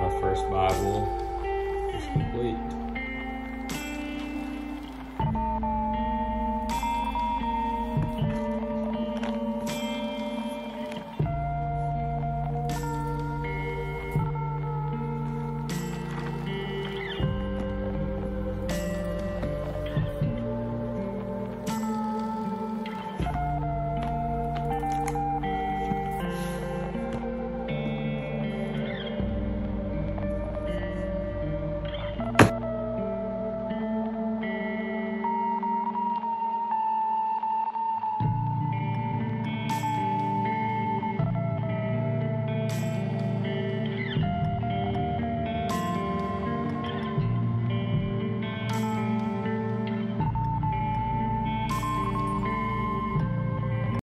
my first Bible is complete.